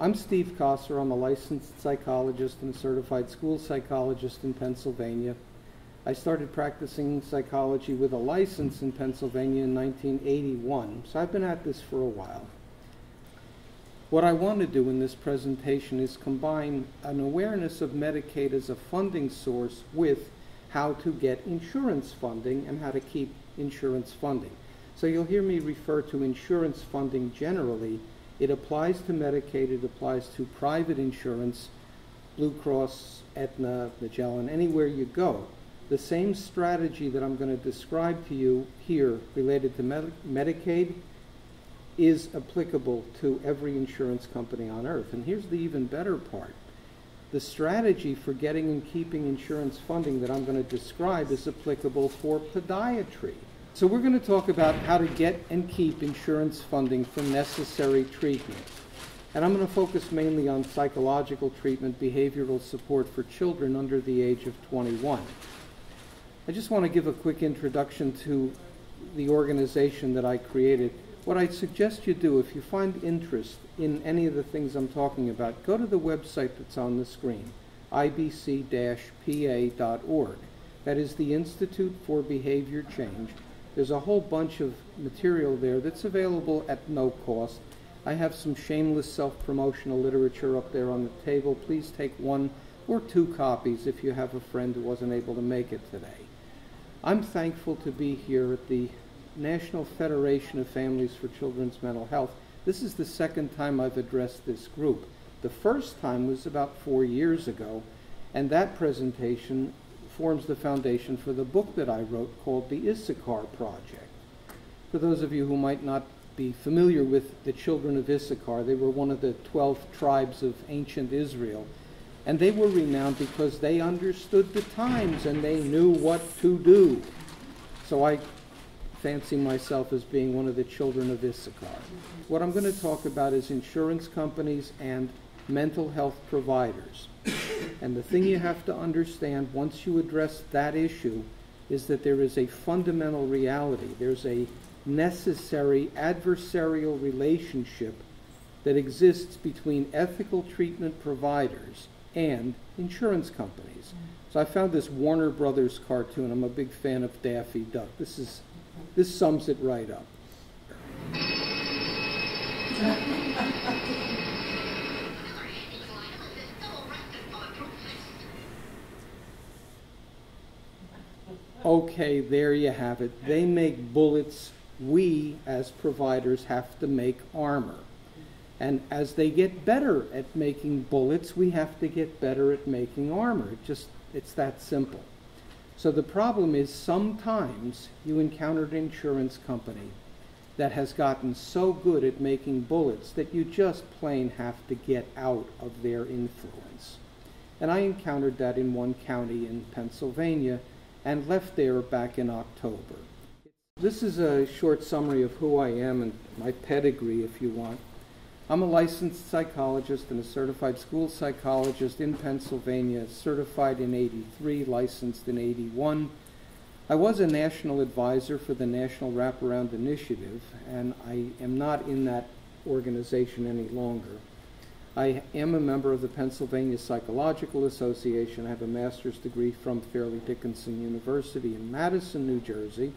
I'm Steve Kossor. I'm a licensed psychologist and a certified school psychologist in Pennsylvania. I started practicing psychology with a license in Pennsylvania in 1981, so I've been at this for a while. What I want to do in this presentation is combine an awareness of Medicaid as a funding source with how to get insurance funding and how to keep insurance funding. So you'll hear me refer to insurance funding generally. It applies to Medicaid, it applies to private insurance, Blue Cross, Aetna, Magellan, anywhere you go the same strategy that I'm going to describe to you here related to Medi Medicaid is applicable to every insurance company on earth. And here's the even better part. The strategy for getting and keeping insurance funding that I'm going to describe is applicable for podiatry. So we're going to talk about how to get and keep insurance funding for necessary treatment. And I'm going to focus mainly on psychological treatment, behavioral support for children under the age of 21. I just want to give a quick introduction to the organization that I created. What I suggest you do, if you find interest in any of the things I'm talking about, go to the website that's on the screen, ibc-pa.org. That is the Institute for Behavior Change. There's a whole bunch of material there that's available at no cost. I have some shameless self-promotional literature up there on the table. Please take one or two copies if you have a friend who wasn't able to make it today. I'm thankful to be here at the National Federation of Families for Children's Mental Health. This is the second time I've addressed this group. The first time was about four years ago, and that presentation forms the foundation for the book that I wrote called The Issachar Project. For those of you who might not be familiar with the children of Issachar, they were one of the 12 tribes of ancient Israel and they were renowned because they understood the times and they knew what to do. So I fancy myself as being one of the children of Issachar. What I'm going to talk about is insurance companies and mental health providers. And the thing you have to understand once you address that issue is that there is a fundamental reality. There's a necessary adversarial relationship that exists between ethical treatment providers and insurance companies. So I found this Warner Brothers cartoon. I'm a big fan of Daffy Duck. This is this sums it right up. Okay, there you have it. They make bullets. We, as providers, have to make armor. And as they get better at making bullets, we have to get better at making armor. It just it's that simple. So the problem is sometimes you encounter an insurance company that has gotten so good at making bullets that you just plain have to get out of their influence. And I encountered that in one county in Pennsylvania and left there back in October. This is a short summary of who I am and my pedigree, if you want. I'm a licensed psychologist and a certified school psychologist in Pennsylvania, certified in 83, licensed in 81. I was a national advisor for the National Wraparound Initiative, and I am not in that organization any longer. I am a member of the Pennsylvania Psychological Association. I have a master's degree from Fairleigh Dickinson University in Madison, New Jersey.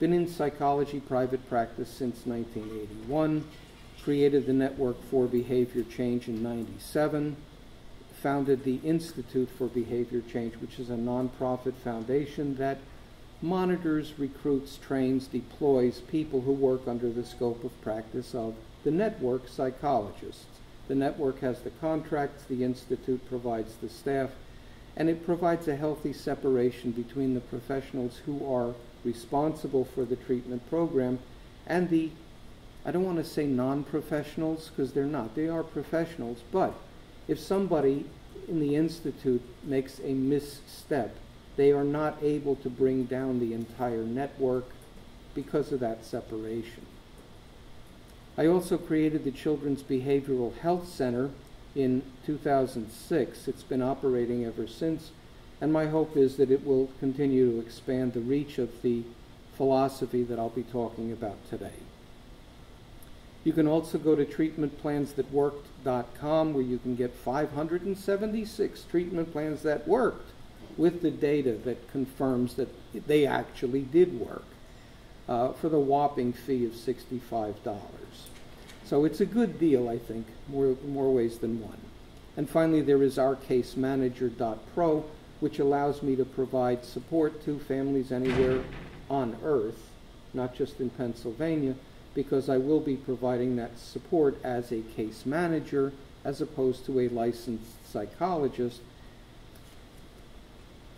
Been in psychology private practice since 1981 created the Network for Behavior Change in 97, founded the Institute for Behavior Change, which is a nonprofit foundation that monitors, recruits, trains, deploys people who work under the scope of practice of the network psychologists. The network has the contracts, the Institute provides the staff, and it provides a healthy separation between the professionals who are responsible for the treatment program and the I don't want to say non-professionals because they're not. They are professionals. But if somebody in the institute makes a misstep, they are not able to bring down the entire network because of that separation. I also created the Children's Behavioral Health Center in 2006. It's been operating ever since, and my hope is that it will continue to expand the reach of the philosophy that I'll be talking about today. You can also go to treatmentplansthatworked.com where you can get 576 treatment plans that worked with the data that confirms that they actually did work uh, for the whopping fee of $65. So it's a good deal, I think, more, more ways than one. And finally, there is ourcasemanager.pro, which allows me to provide support to families anywhere on earth, not just in Pennsylvania, because I will be providing that support as a case manager as opposed to a licensed psychologist.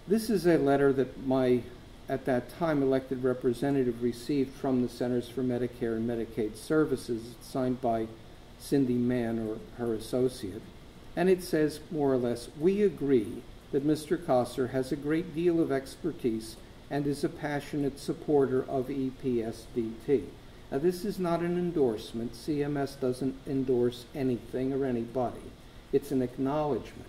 This is a letter that my, at that time, elected representative received from the Centers for Medicare and Medicaid Services, signed by Cindy Mann or her associate. And it says, more or less, we agree that Mr. Kossor has a great deal of expertise and is a passionate supporter of EPSDT. Now, this is not an endorsement. CMS doesn't endorse anything or anybody. It's an acknowledgement.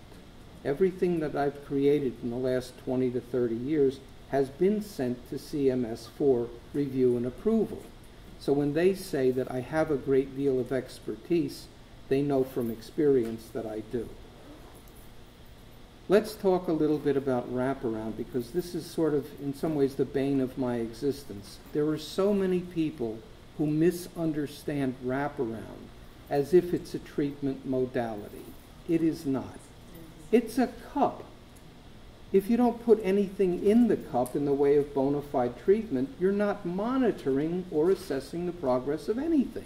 Everything that I've created in the last 20 to 30 years has been sent to CMS for review and approval. So when they say that I have a great deal of expertise, they know from experience that I do. Let's talk a little bit about wraparound because this is sort of, in some ways, the bane of my existence. There are so many people who misunderstand wraparound as if it's a treatment modality. It is not. It's a cup. If you don't put anything in the cup in the way of bona fide treatment, you're not monitoring or assessing the progress of anything.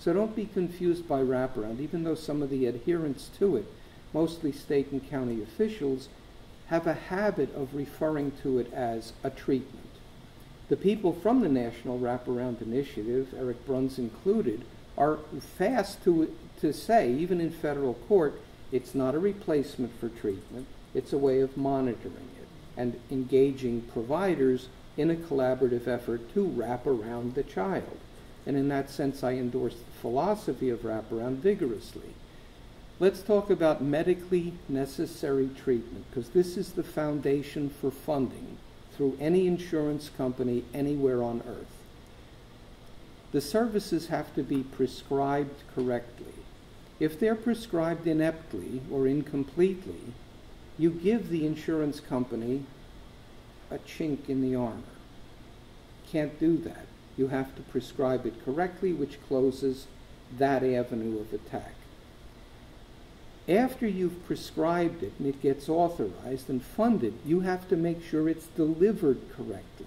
So don't be confused by wraparound, even though some of the adherents to it, mostly state and county officials, have a habit of referring to it as a treatment. The people from the National Wraparound Initiative, Eric Bruns included, are fast to, to say, even in federal court, it's not a replacement for treatment, it's a way of monitoring it and engaging providers in a collaborative effort to wrap around the child. And in that sense, I endorse the philosophy of wraparound vigorously. Let's talk about medically necessary treatment, because this is the foundation for funding through any insurance company anywhere on earth. The services have to be prescribed correctly. If they're prescribed ineptly or incompletely, you give the insurance company a chink in the armor. Can't do that. You have to prescribe it correctly, which closes that avenue of attack. After you've prescribed it and it gets authorized and funded, you have to make sure it's delivered correctly.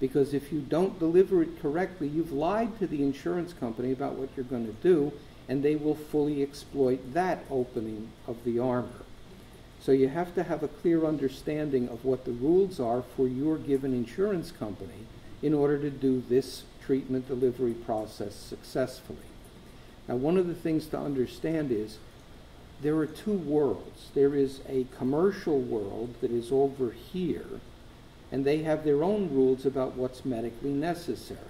Because if you don't deliver it correctly, you've lied to the insurance company about what you're going to do, and they will fully exploit that opening of the armor. So you have to have a clear understanding of what the rules are for your given insurance company in order to do this treatment delivery process successfully. Now, one of the things to understand is there are two worlds. There is a commercial world that is over here, and they have their own rules about what's medically necessary.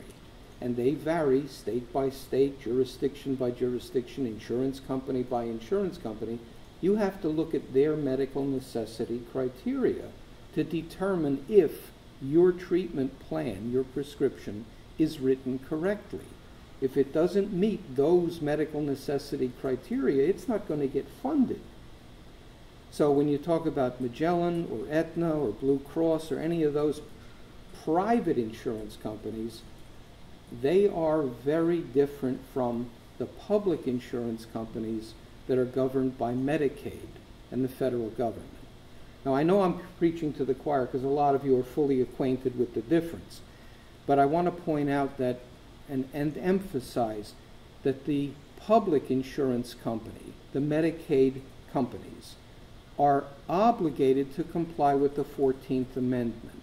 And they vary state by state, jurisdiction by jurisdiction, insurance company by insurance company. You have to look at their medical necessity criteria to determine if your treatment plan, your prescription, is written correctly. If it doesn't meet those medical necessity criteria, it's not going to get funded. So when you talk about Magellan or Aetna or Blue Cross or any of those private insurance companies, they are very different from the public insurance companies that are governed by Medicaid and the federal government. Now, I know I'm preaching to the choir because a lot of you are fully acquainted with the difference, but I want to point out that and, and emphasize that the public insurance company, the Medicaid companies, are obligated to comply with the 14th Amendment,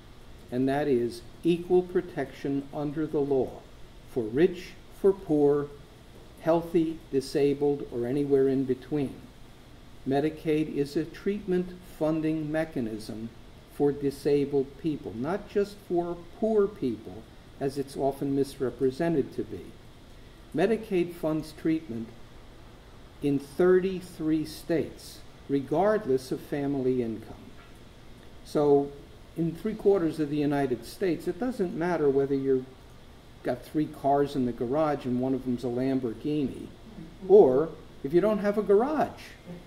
and that is equal protection under the law for rich, for poor, healthy, disabled, or anywhere in between. Medicaid is a treatment funding mechanism for disabled people, not just for poor people, as it's often misrepresented to be. Medicaid funds treatment in 33 states, regardless of family income. So, in three quarters of the United States, it doesn't matter whether you're got three cars in the garage and one of them's a Lamborghini. Or if you don't have a garage,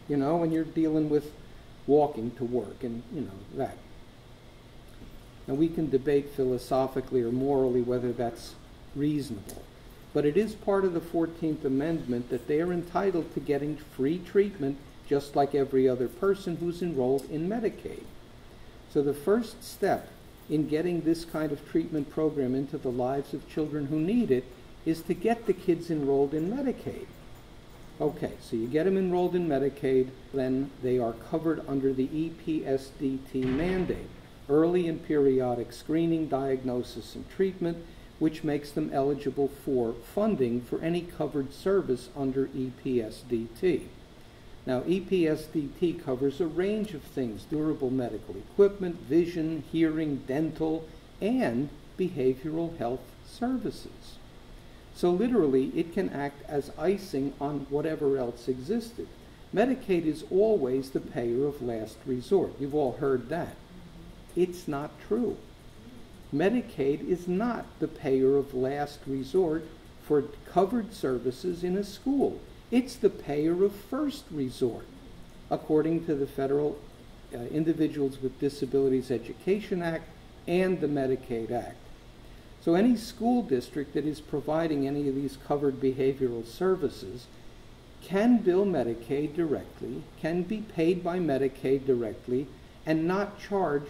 you know, and you're dealing with walking to work and, you know, that. Now, we can debate philosophically or morally whether that's reasonable. But it is part of the 14th Amendment that they are entitled to getting free treatment just like every other person who's enrolled in Medicaid. So the first step in getting this kind of treatment program into the lives of children who need it is to get the kids enrolled in Medicaid. Okay, so you get them enrolled in Medicaid, then they are covered under the EPSDT mandate, early and periodic screening, diagnosis, and treatment, which makes them eligible for funding for any covered service under EPSDT. Now, EPSDT covers a range of things durable medical equipment, vision, hearing, dental, and behavioral health services. So, literally, it can act as icing on whatever else existed. Medicaid is always the payer of last resort. You've all heard that. It's not true. Medicaid is not the payer of last resort for covered services in a school. It's the payer of first resort, according to the Federal uh, Individuals with Disabilities Education Act and the Medicaid Act. So any school district that is providing any of these covered behavioral services can bill Medicaid directly, can be paid by Medicaid directly, and not charge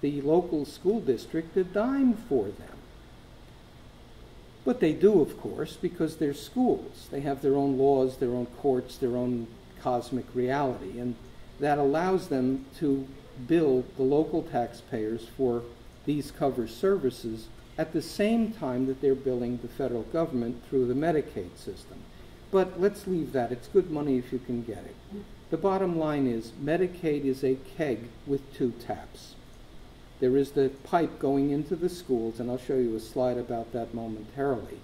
the local school district a dime for them. But they do, of course, because they're schools. They have their own laws, their own courts, their own cosmic reality, and that allows them to bill the local taxpayers for these cover services at the same time that they're billing the federal government through the Medicaid system. But let's leave that. It's good money if you can get it. The bottom line is Medicaid is a keg with two taps. There is the pipe going into the schools, and I'll show you a slide about that momentarily.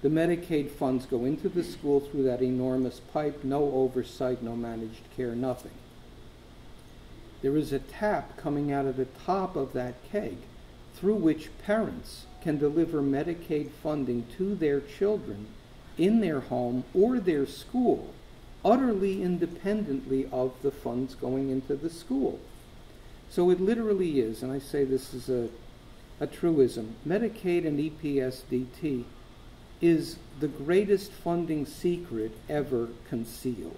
The Medicaid funds go into the school through that enormous pipe, no oversight, no managed care, nothing. There is a tap coming out of the top of that keg through which parents can deliver Medicaid funding to their children in their home or their school, utterly independently of the funds going into the school. So it literally is, and I say this is a, a truism Medicaid and EPSDT is the greatest funding secret ever concealed.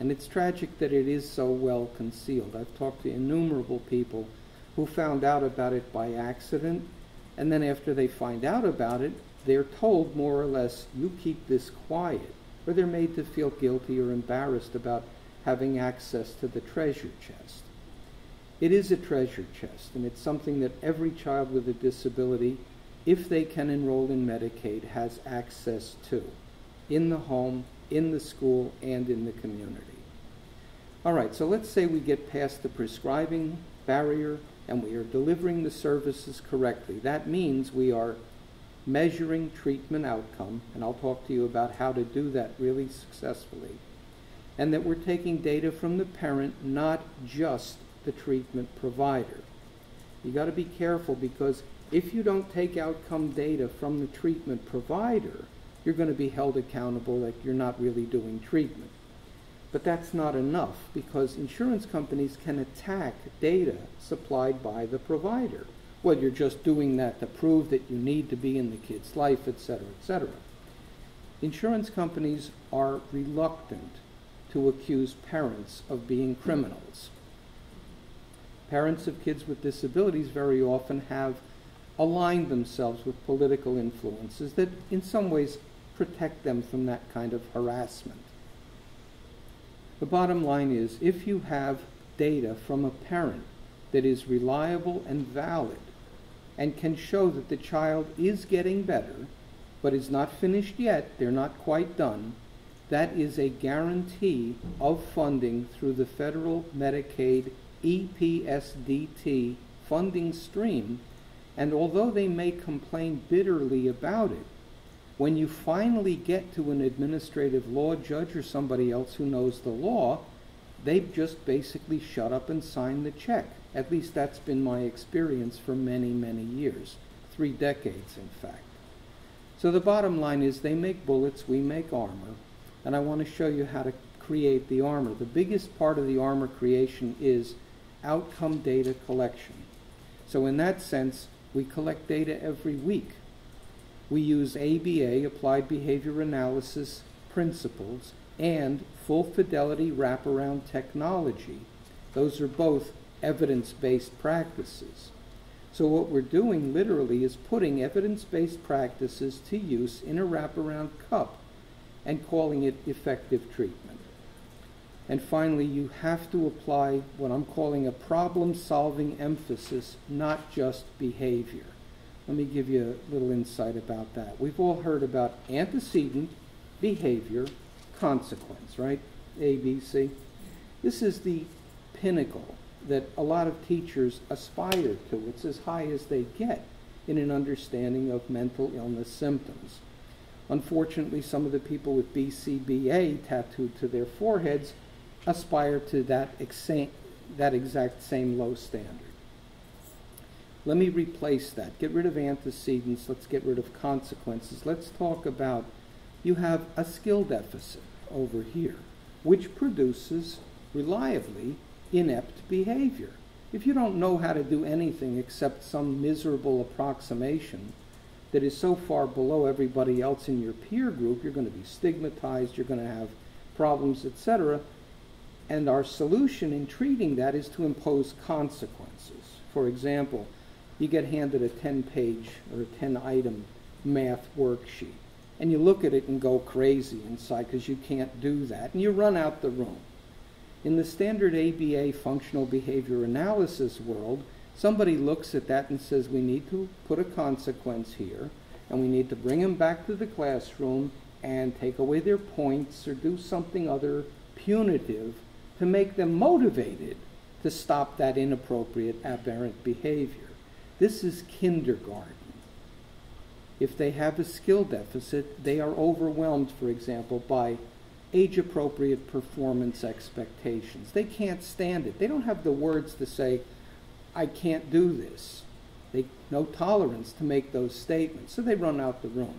And it's tragic that it is so well concealed. I've talked to innumerable people who found out about it by accident, and then after they find out about it, they're told more or less, you keep this quiet, or they're made to feel guilty or embarrassed about having access to the treasure chest. It is a treasure chest, and it's something that every child with a disability, if they can enroll in Medicaid, has access to in the home, in the school, and in the community. All right, so let's say we get past the prescribing barrier and we are delivering the services correctly. That means we are measuring treatment outcome, and I'll talk to you about how to do that really successfully, and that we're taking data from the parent, not just the treatment provider. You got to be careful because if you don't take outcome data from the treatment provider, you're going to be held accountable that you're not really doing treatment. But that's not enough because insurance companies can attack data supplied by the provider. Well, you're just doing that to prove that you need to be in the kid's life, etc., etc. Insurance companies are reluctant to accuse parents of being criminals parents of kids with disabilities very often have aligned themselves with political influences that in some ways protect them from that kind of harassment. The bottom line is if you have data from a parent that is reliable and valid and can show that the child is getting better but is not finished yet, they're not quite done, that is a guarantee of funding through the federal Medicaid EPSDT funding stream, and although they may complain bitterly about it, when you finally get to an administrative law judge or somebody else who knows the law, they just basically shut up and sign the check. At least that's been my experience for many, many years, three decades, in fact. So the bottom line is they make bullets, we make armor, and I want to show you how to create the armor. The biggest part of the armor creation is outcome data collection. So in that sense, we collect data every week. We use ABA, Applied Behavior Analysis principles, and full fidelity wraparound technology. Those are both evidence based practices. So, what we're doing literally is putting evidence based practices to use in a wraparound cup and calling it effective treatment. And finally, you have to apply what I'm calling a problem solving emphasis, not just behavior. Let me give you a little insight about that. We've all heard about antecedent, behavior, consequence, right? A, B, C. This is the pinnacle that a lot of teachers aspire to. It's as high as they get in an understanding of mental illness symptoms. Unfortunately, some of the people with BCBA tattooed to their foreheads aspire to that, exa- that exact same low standard. Let me replace that. Get rid of antecedents. Let's get rid of consequences. Let's talk about you have a skill deficit over here, which produces reliably inept behavior. If you don't know how to do anything except some miserable approximation that is so far below everybody else in your peer group, you're going to be stigmatized, you're going to have problems, etc. And our solution in treating that is to impose consequences. For example, you get handed a 10 page or a 10 item math worksheet, and you look at it and go crazy inside because you can't do that, and you run out the room. In the standard ABA functional behavior analysis world, somebody looks at that and says, we need to put a consequence here, and we need to bring them back to the classroom and take away their points or do something other punitive to make them motivated to stop that inappropriate aberrant behavior. This is kindergarten. If they have a skill deficit, they are overwhelmed, for example, by age appropriate performance expectations. They can't stand it. They don't have the words to say, I can't do this. They no tolerance to make those statements, so they run out the room.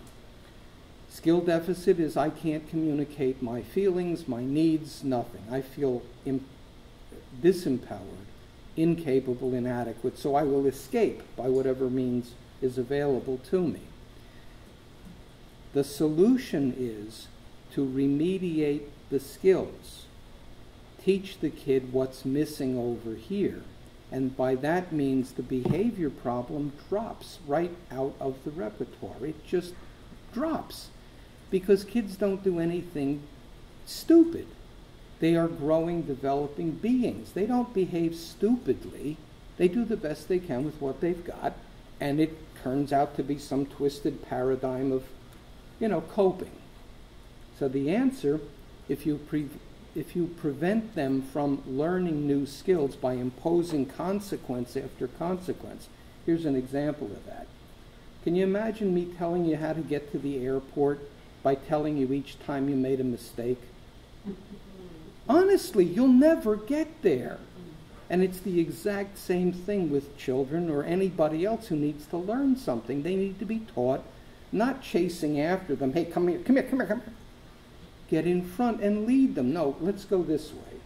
Skill deficit is I can't communicate my feelings, my needs, nothing. I feel disempowered, incapable, inadequate, so I will escape by whatever means is available to me. The solution is to remediate the skills. Teach the kid what's missing over here. And by that means the behavior problem drops right out of the repertoire. It just drops because kids don't do anything stupid. They are growing, developing beings. They don't behave stupidly. They do the best they can with what they've got, and it turns out to be some twisted paradigm of, you know, coping. So the answer, if you, pre- if you prevent them from learning new skills by imposing consequence after consequence, here's an example of that. Can you imagine me telling you how to get to the airport by telling you each time you made a mistake? Honestly, you'll never get there. And it's the exact same thing with children or anybody else who needs to learn something. They need to be taught, not chasing after them. Hey, come here, come here, come here, come here get in front and lead them. No, let's go this way.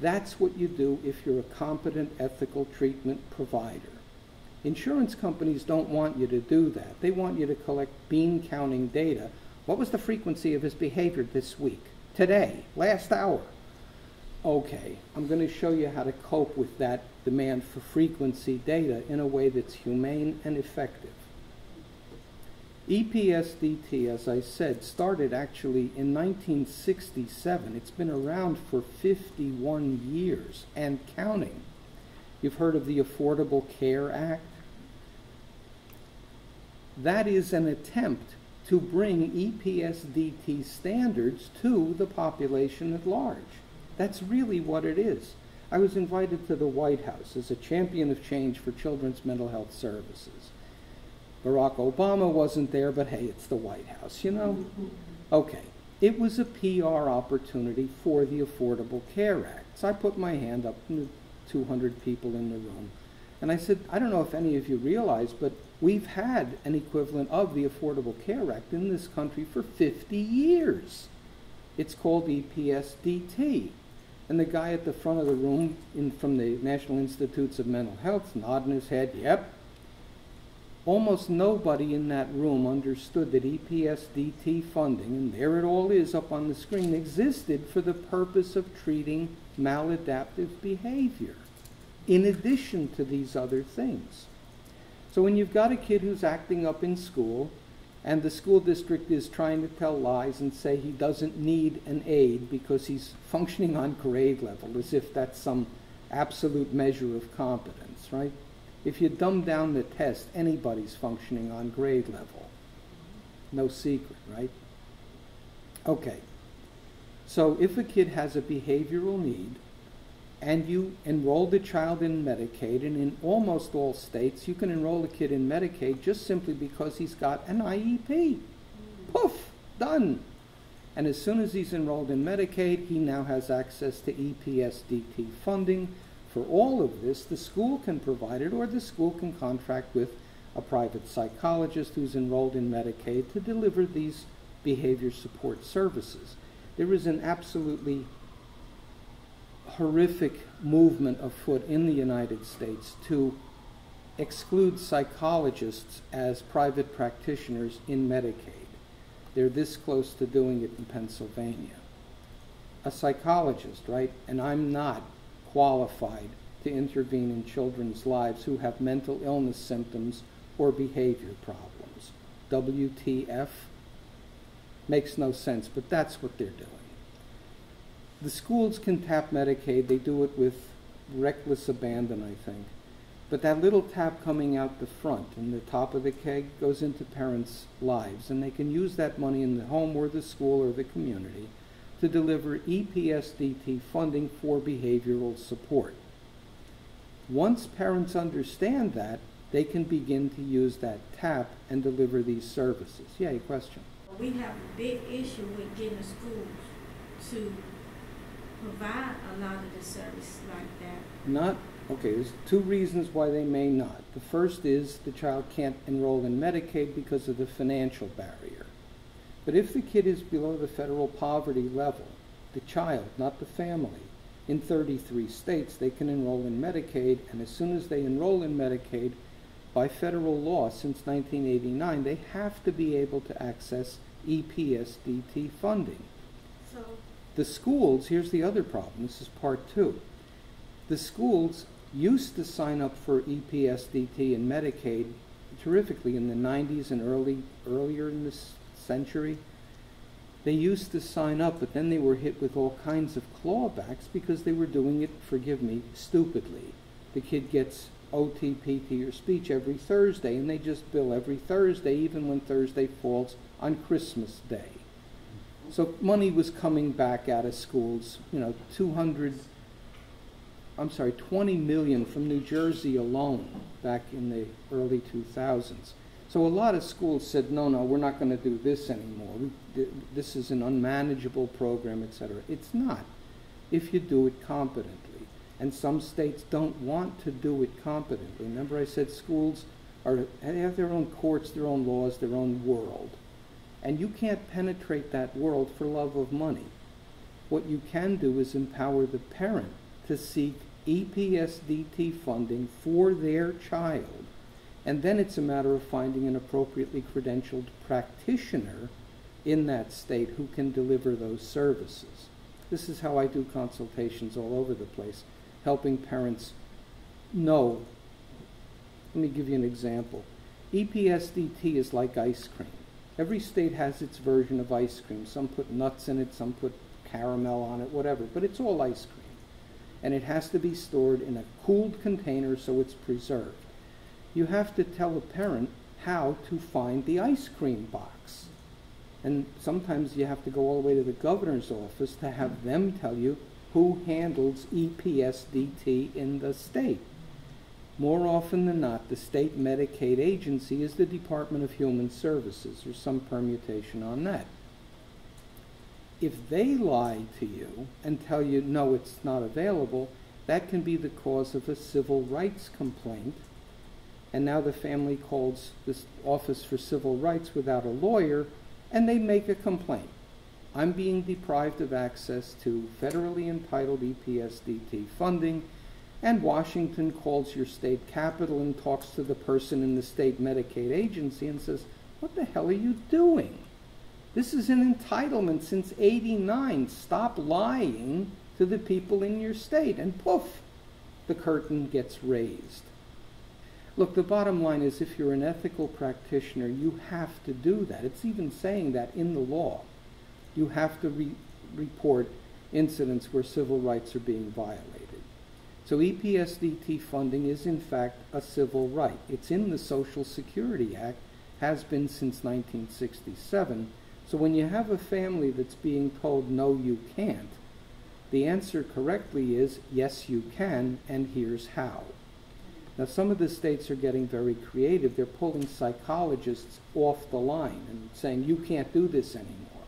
That's what you do if you're a competent ethical treatment provider. Insurance companies don't want you to do that. They want you to collect bean counting data. What was the frequency of his behavior this week? Today? Last hour? Okay, I'm going to show you how to cope with that demand for frequency data in a way that's humane and effective. EPSDT, as I said, started actually in 1967. It's been around for 51 years and counting. You've heard of the Affordable Care Act? That is an attempt to bring EPSDT standards to the population at large. That's really what it is. I was invited to the White House as a champion of change for children's mental health services. Barack Obama wasn't there, but hey, it's the White House, you know? Okay. It was a PR opportunity for the Affordable Care Act. So I put my hand up, 200 people in the room, and I said, I don't know if any of you realize, but We've had an equivalent of the Affordable Care Act in this country for 50 years. It's called EPSDT. And the guy at the front of the room in, from the National Institutes of Mental Health nodding his head, yep. Almost nobody in that room understood that EPSDT funding, and there it all is up on the screen, existed for the purpose of treating maladaptive behavior, in addition to these other things. So when you've got a kid who's acting up in school, and the school district is trying to tell lies and say he doesn't need an aide because he's functioning on grade level, as if that's some absolute measure of competence, right? If you dumb down the test, anybody's functioning on grade level. No secret, right? Okay. So if a kid has a behavioral need, and you enroll the child in Medicaid, and in almost all states, you can enroll a kid in Medicaid just simply because he's got an IEP. Poof, done. And as soon as he's enrolled in Medicaid, he now has access to EPSDT funding. For all of this, the school can provide it, or the school can contract with a private psychologist who's enrolled in Medicaid to deliver these behavior support services. There is an absolutely horrific movement afoot in the United States to exclude psychologists as private practitioners in Medicaid. They're this close to doing it in Pennsylvania. A psychologist, right? And I'm not qualified to intervene in children's lives who have mental illness symptoms or behavior problems. WTF makes no sense, but that's what they're doing the schools can tap Medicaid. They do it with reckless abandon, I think. But that little tap coming out the front and the top of the keg goes into parents' lives, and they can use that money in the home or the school or the community to deliver EPSDT funding for behavioral support. Once parents understand that, they can begin to use that tap and deliver these services. Yeah, your question. We have a big issue with getting the schools to provide a lot of the service like that? Not, okay, there's two reasons why they may not. The first is the child can't enroll in Medicaid because of the financial barrier. But if the kid is below the federal poverty level, the child, not the family, in 33 states, they can enroll in Medicaid, and as soon as they enroll in Medicaid, by federal law since 1989, they have to be able to access EPSDT funding. The schools, here's the other problem, this is part two. The schools used to sign up for EPSDT and Medicaid terrifically in the 90s and early earlier in this century. They used to sign up, but then they were hit with all kinds of clawbacks because they were doing it, forgive me, stupidly. The kid gets OT, PT, or speech every Thursday, and they just bill every Thursday, even when Thursday falls on Christmas Day. So money was coming back out of schools, you know, 200, I'm sorry, 20 million from New Jersey alone back in the early 2000s. So a lot of schools said, no, no, we're not going to do this anymore. This is an unmanageable program, etc. It's not if you do it competently. And some states don't want to do it competently. Remember I said schools are, have their own courts, their own laws, their own world. And you can't penetrate that world for love of money. What you can do is empower the parent to seek EPSDT funding for their child. And then it's a matter of finding an appropriately credentialed practitioner in that state who can deliver those services. This is how I do consultations all over the place, helping parents know. Let me give you an example. EPSDT is like ice cream. Every state has its version of ice cream. Some put nuts in it, some put caramel on it, whatever, but it's all ice cream. And it has to be stored in a cooled container so it's preserved. You have to tell a parent how to find the ice cream box. And sometimes you have to go all the way to the governor's office to have them tell you who handles EPSDT in the state. More often than not, the state Medicaid agency is the Department of Human Services or some permutation on that. If they lie to you and tell you, no, it's not available, that can be the cause of a civil rights complaint and now the family calls this Office for Civil Rights without a lawyer, and they make a complaint. I'm being deprived of access to federally entitled EPSDT funding, and Washington calls your state capital and talks to the person in the state Medicaid agency and says, What the hell are you doing? This is an entitlement since 89. Stop lying to the people in your state. And poof, the curtain gets raised. Look, the bottom line is if you're an ethical practitioner, you have to do that. It's even saying that in the law. You have to re- report incidents where civil rights are being violated. So EPSDT funding is in fact a civil right. It's in the Social Security Act, has been since 1967. So when you have a family that's being told no you can't, the answer correctly is yes you can and here's how. Now some of the states are getting very creative. They're pulling psychologists off the line and saying you can't do this anymore.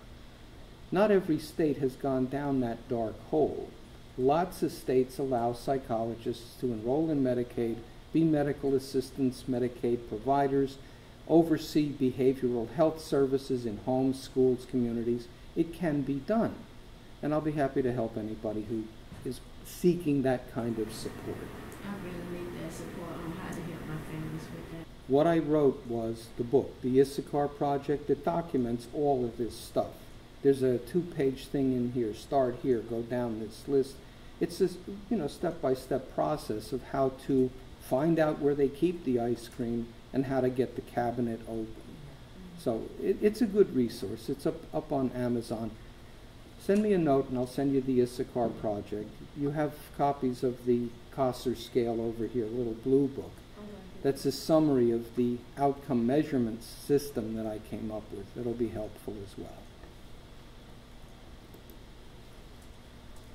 Not every state has gone down that dark hole. Lots of states allow psychologists to enroll in Medicaid, be medical assistants, Medicaid providers, oversee behavioral health services in homes, schools, communities. It can be done. And I'll be happy to help anybody who is seeking that kind of support. I really need that support on how to help my families with that. What I wrote was the book, The Issachar Project, that documents all of this stuff. There's a two-page thing in here. Start here, go down this list. It's this, you know, step-by-step process of how to find out where they keep the ice cream and how to get the cabinet open. So it, it's a good resource. It's up, up on Amazon. Send me a note and I'll send you the Issachar Project. You have copies of the Kossor scale over here, a little blue book. That's a summary of the outcome measurement system that I came up with. That'll be helpful as well.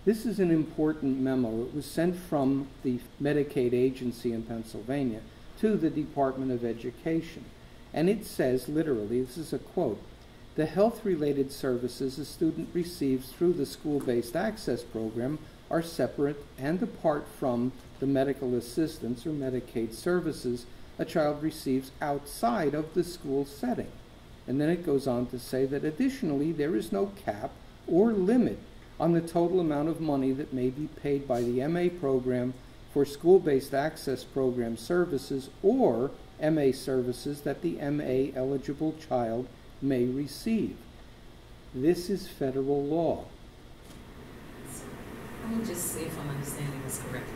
This is an important memo. It was sent from the Medicaid agency in Pennsylvania to the Department of Education. And it says literally, this is a quote, the health related services a student receives through the school based access program are separate and apart from the medical assistance or Medicaid services a child receives outside of the school setting. And then it goes on to say that additionally, there is no cap or limit on the total amount of money that may be paid by the MA program for school based access program services or MA services that the MA eligible child may receive. This is federal law. Let me just see if I'm understanding this correctly.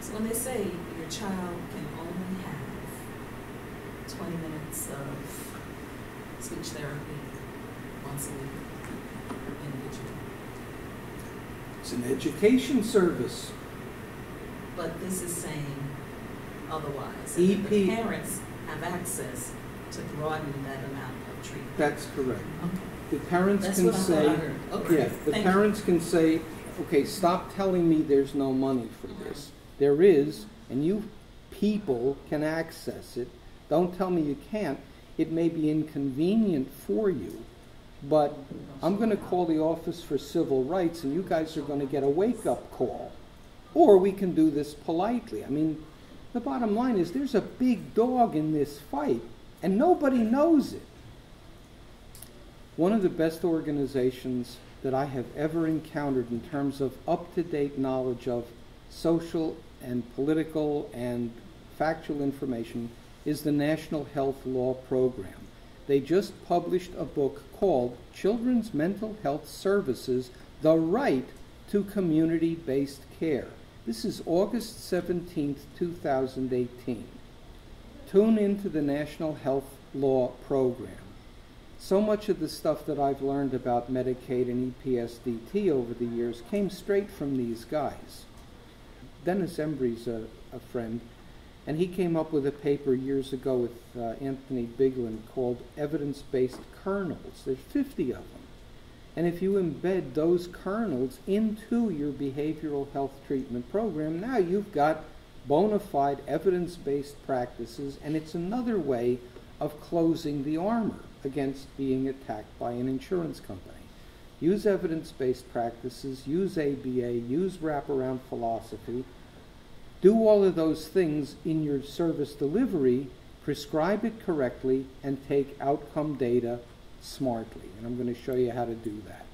So when they say your child can only have 20 minutes of speech therapy once a week, It's an education service. But this is saying otherwise. EP and that The parents have access to broaden that amount of treatment. That's correct. Okay. The parents That's can what I thought say, I heard. Okay. yeah, the Thank you. parents can say, okay, stop telling me there's no money for uh-huh. this. There is, and you people can access it. Don't tell me you can't. It may be inconvenient for you, but I'm going to call the Office for Civil Rights, and you guys are going to get a wake up call. Or we can do this politely. I mean, the bottom line is there's a big dog in this fight, and nobody knows it. One of the best organizations that I have ever encountered in terms of up to date knowledge of social and political and factual information is the National Health Law Program. They just published a book called Children's Mental Health Services The Right to Community Based Care. This is August 17, 2018. Tune into the National Health Law Program. So much of the stuff that I've learned about Medicaid and EPSDT over the years came straight from these guys. Dennis Embry's a, a friend, and he came up with a paper years ago with uh, Anthony Biglan called Evidence Based Kernels. There's 50 of them. And if you embed those kernels into your behavioral health treatment program, now you've got bona fide evidence based practices, and it's another way of closing the armor against being attacked by an insurance company. Use evidence based practices, use ABA, use wraparound philosophy, Do all of those things in your service delivery, prescribe it correctly, and take outcome data smartly. And I'm going to show you how to do that.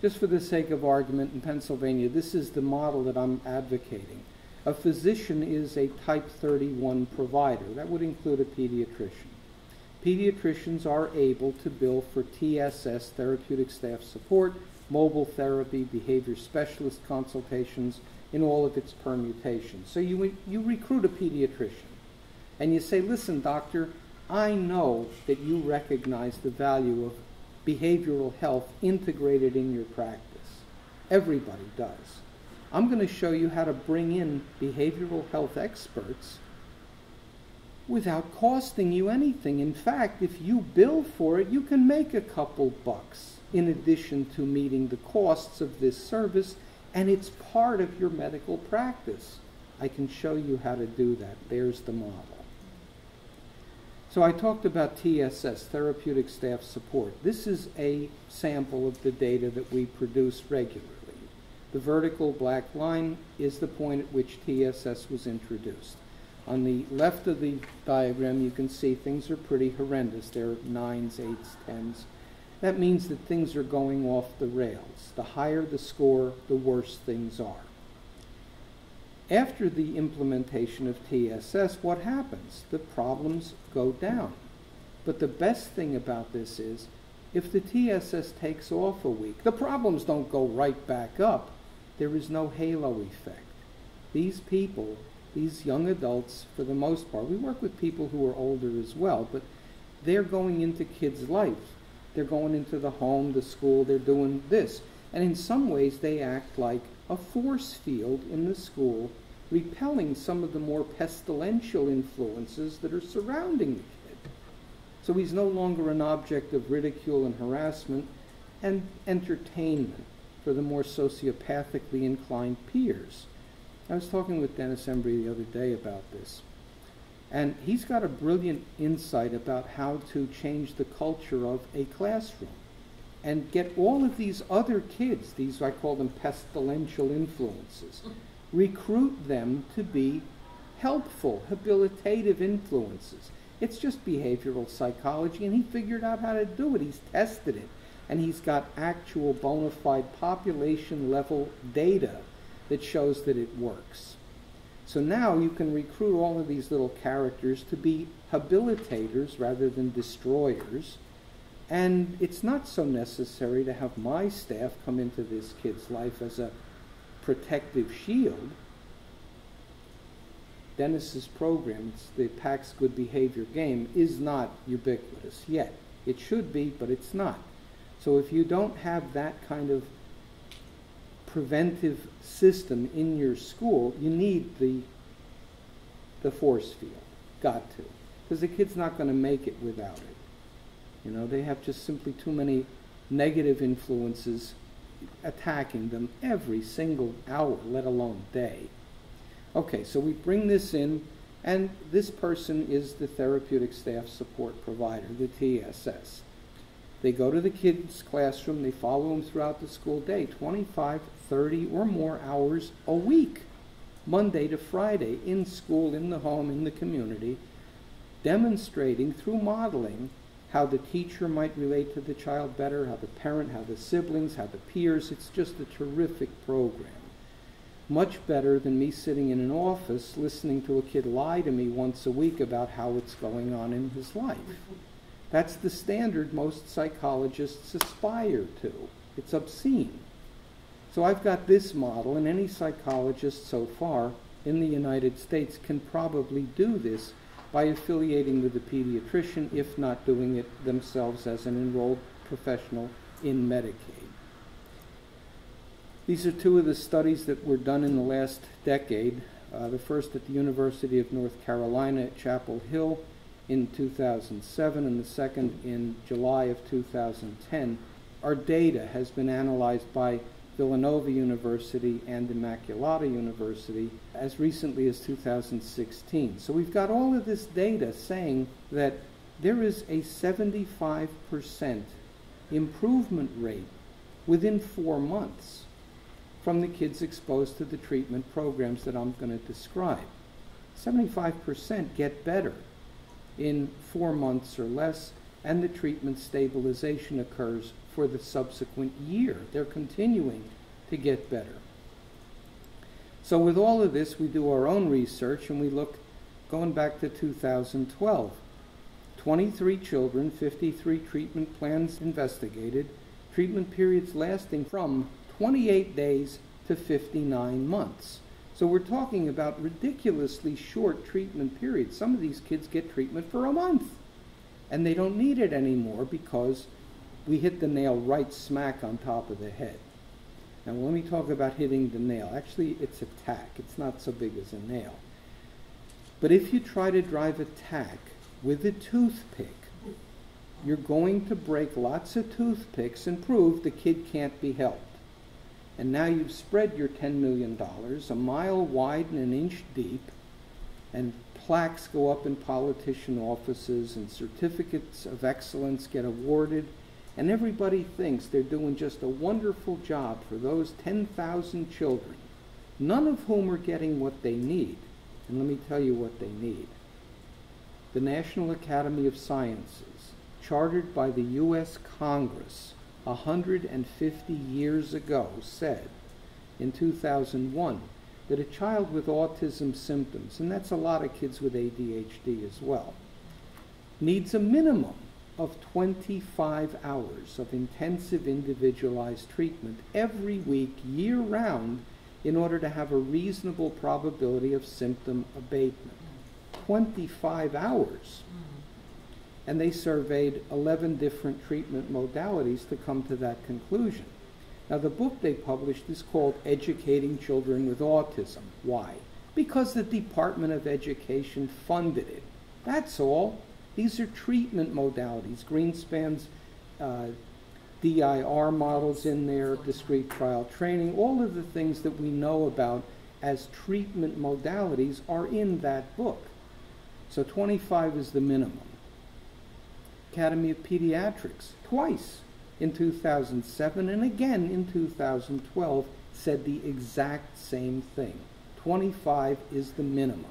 Just for the sake of argument, in Pennsylvania, this is the model that I'm advocating. A physician is a type 31 provider. That would include a pediatrician. Pediatricians are able to bill for TSS, therapeutic staff support, mobile therapy, behavior specialist consultations in all of its permutations. So you, you recruit a pediatrician and you say, listen, doctor, I know that you recognize the value of behavioral health integrated in your practice. Everybody does. I'm going to show you how to bring in behavioral health experts without costing you anything. In fact, if you bill for it, you can make a couple bucks in addition to meeting the costs of this service, and it's part of your medical practice. I can show you how to do that. There's the model. So I talked about TSS, Therapeutic Staff Support. This is a sample of the data that we produce regularly. The vertical black line is the point at which TSS was introduced. On the left of the diagram, you can see things are pretty horrendous. There are nines, eights, tens. That means that things are going off the rails. The higher the score, the worse things are. After the implementation of TSS, what happens? The problems go down. But the best thing about this is if the TSS takes off a week, the problems don't go right back up there is no halo effect. These people, these young adults, for the most part, we work with people who are older as well, but they're going into kids' life. They're going into the home, the school, they're doing this. And in some ways, they act like a force field in the school, repelling some of the more pestilential influences that are surrounding the kid. So he's no longer an object of ridicule and harassment and entertainment for the more sociopathically inclined peers. I was talking with Dennis Embry the other day about this. And he's got a brilliant insight about how to change the culture of a classroom and get all of these other kids, these I call them pestilential influences, recruit them to be helpful, habilitative influences. It's just behavioral psychology, and he figured out how to do it. He's tested it and he's got actual bona fide population level data that shows that it works. So now you can recruit all of these little characters to be habilitators rather than destroyers. And it's not so necessary to have my staff come into this kid's life as a protective shield. Dennis's program, the PAX Good Behavior game, is not ubiquitous yet. It should be, but it's not. So if you don't have that kind of preventive system in your school, you need the the force field. Got to. Because the kid's not going to make it without it. You know, they have just simply too many negative influences attacking them every single hour, let alone day. Okay, so we bring this in, and this person is the therapeutic staff support provider, the TSS. They go to the kids' classroom, they follow them throughout the school day 25, 30, or more hours a week, Monday to Friday, in school, in the home, in the community, demonstrating through modeling how the teacher might relate to the child better, how the parent, how the siblings, how the peers. It's just a terrific program. Much better than me sitting in an office listening to a kid lie to me once a week about how it's going on in his life. That's the standard most psychologists aspire to. It's obscene. So I've got this model, and any psychologist so far in the United States can probably do this by affiliating with a pediatrician, if not doing it themselves as an enrolled professional in Medicaid. These are two of the studies that were done in the last decade. Uh, the first at the University of North Carolina at Chapel Hill, in 2007 and the second in July of 2010. Our data has been analyzed by Villanova University and Immaculata University as recently as 2016. So we've got all of this data saying that there is a 75% improvement rate within four months from the kids exposed to the treatment programs that I'm going to describe. 75% get better in four months or less, and the treatment stabilization occurs for the subsequent year. They're continuing to get better. So, with all of this, we do our own research and we look going back to 2012. 23 children, 53 treatment plans investigated, treatment periods lasting from 28 days to 59 months. So we're talking about ridiculously short treatment periods. Some of these kids get treatment for a month and they don't need it anymore because we hit the nail right smack on top of the head. Now, let me talk about hitting the nail. Actually, it's a tack, it's not so big as a nail. But if you try to drive a tack with a toothpick, you're going to break lots of toothpicks and prove the kid can't be helped. And now you've spread your $10 million a mile wide and an inch deep, and plaques go up in politician offices, and certificates of excellence get awarded, and everybody thinks they're doing just a wonderful job for those 10,000 children, none of whom are getting what they need. And let me tell you what they need. The National Academy of Sciences, chartered by the U.S. Congress 150 years ago, said in 2001 that a child with autism symptoms, and that's a lot of kids with ADHD as well, needs a minimum of 25 hours of intensive individualized treatment every week, year round, in order to have a reasonable probability of symptom abatement. 25 hours. And they surveyed 11 different treatment modalities to come to that conclusion. Now, the book they published is called Educating Children with Autism. Why? Because the Department of Education funded it. That's all. These are treatment modalities. Greenspan's uh, DIR models in there, discrete trial training, all of the things that we know about as treatment modalities are in that book. So 25 is the minimum. Academy of Pediatrics, twice in 2007 and again in 2012, said the exact same thing. 25 is the minimum.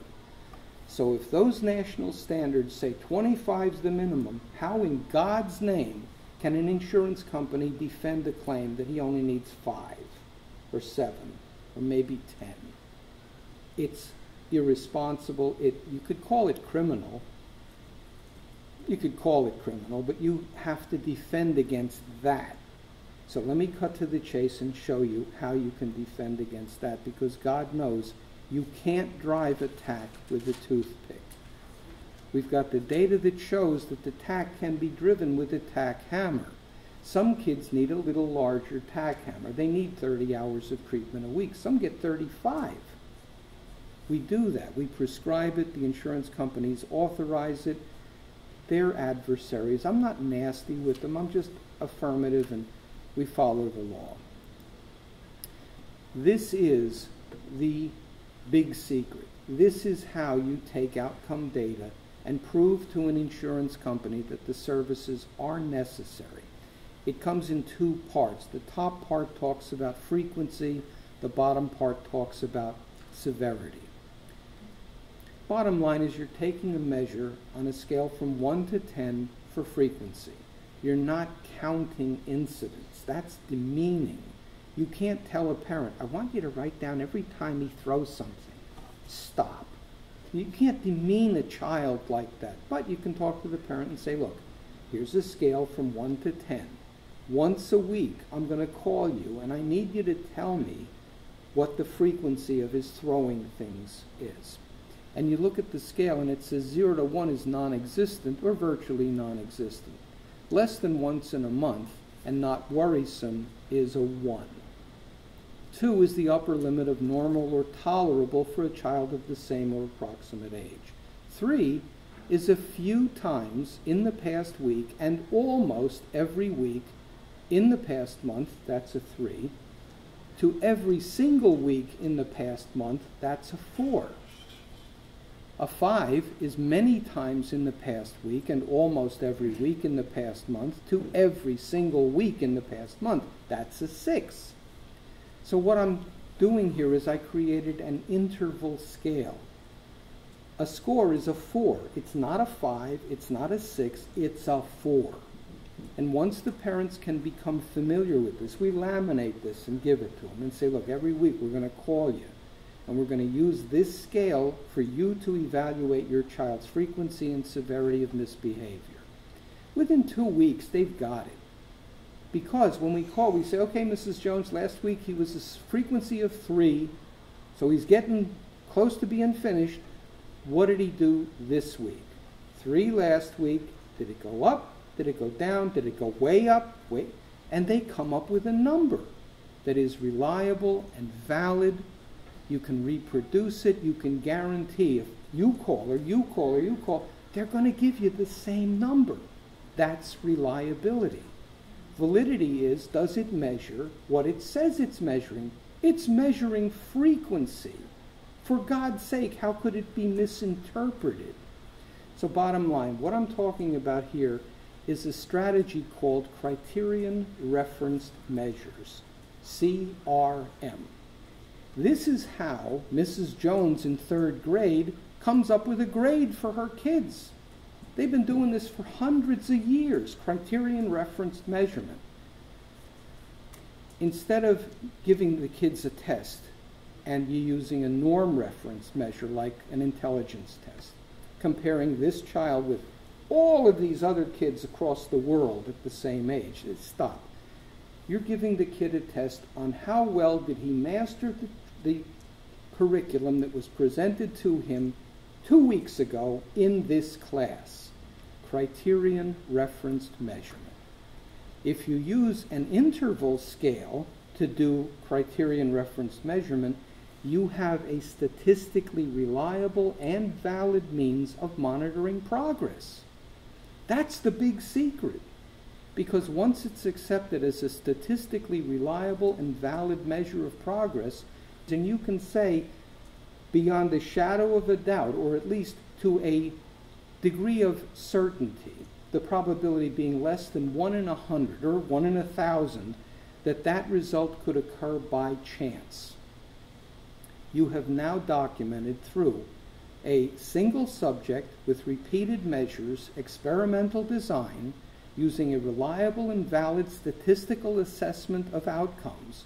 So if those national standards say 25 is the minimum, how in God's name can an insurance company defend a claim that he only needs five or seven or maybe ten? It's irresponsible. It, you could call it criminal. You could call it criminal, but you have to defend against that. So let me cut to the chase and show you how you can defend against that because God knows you can't drive a tack with a toothpick. We've got the data that shows that the tack can be driven with a tack hammer. Some kids need a little larger tack hammer. They need 30 hours of treatment a week. Some get 35. We do that. We prescribe it. The insurance companies authorize it. They're adversaries. I'm not nasty with them. I'm just affirmative and we follow the law. This is the big secret. This is how you take outcome data and prove to an insurance company that the services are necessary. It comes in two parts. The top part talks about frequency, the bottom part talks about severity. Bottom line is you're taking a measure on a scale from 1 to 10 for frequency. You're not counting incidents. That's demeaning. You can't tell a parent, I want you to write down every time he throws something. Stop. You can't demean a child like that, but you can talk to the parent and say, look, here's a scale from 1 to 10. Once a week, I'm going to call you, and I need you to tell me what the frequency of his throwing things is. And you look at the scale, and it says 0 to 1 is non existent or virtually non existent. Less than once in a month and not worrisome is a 1. Two is the upper limit of normal or tolerable for a child of the same or approximate age. Three is a few times in the past week and almost every week in the past month, that's a three, to every single week in the past month, that's a four. A five is many times in the past week and almost every week in the past month to every single week in the past month, that's a six. So what I'm doing here is I created an interval scale. A score is a four. It's not a five, it's not a six, it's a four. And once the parents can become familiar with this, we laminate this and give it to them and say, look, every week we're going to call you and we're going to use this scale for you to evaluate your child's frequency and severity of misbehavior. Within two weeks, they've got it. Because when we call, we say, okay, Mrs. Jones, last week he was a frequency of three, so he's getting close to being finished. What did he do this week? Three last week. Did it go up? Did it go down? Did it go way up? Wait. And they come up with a number that is reliable and valid. You can reproduce it. You can guarantee if you call or you call or you call, they're going to give you the same number. That's reliability. Validity is does it measure what it says it's measuring? It's measuring frequency. For God's sake, how could it be misinterpreted? So, bottom line, what I'm talking about here is a strategy called Criterion Referenced Measures, CRM. This is how Mrs. Jones in third grade comes up with a grade for her kids. They've been doing this for hundreds of years, criterion referenced measurement. Instead of giving the kids a test and you using a norm reference measure like an intelligence test, comparing this child with all of these other kids across the world at the same age, stop. You're giving the kid a test on how well did he master the, the curriculum that was presented to him two weeks ago in this class criterion referenced measurement. If you use an interval scale to do criterion referenced measurement, you have a statistically reliable and valid means of monitoring progress. That's the big secret. Because once it's accepted as a statistically reliable and valid measure of progress, then you can say, beyond a shadow of a doubt, or at least to a degree of certainty, the probability being less than 1 in a 100 or 1 in a 1,000, that that result could occur by chance. You have now documented through a single subject with repeated measures, experimental design, using a reliable and valid statistical assessment of outcomes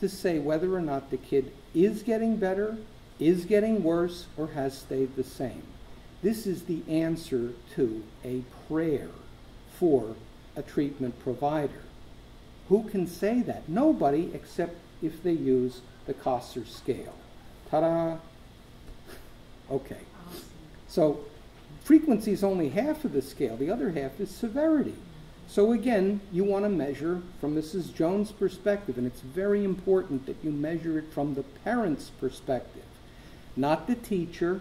to say whether or not the kid is getting better, is getting worse, or has stayed the same. This is the answer to a prayer for a treatment provider. Who can say that? Nobody except if they use the Kossor scale. Ta da! Okay. So frequency is only half of the scale, the other half is severity. So again, you want to measure from Mrs. Jones' perspective, and it's very important that you measure it from the parent's perspective, not the teacher,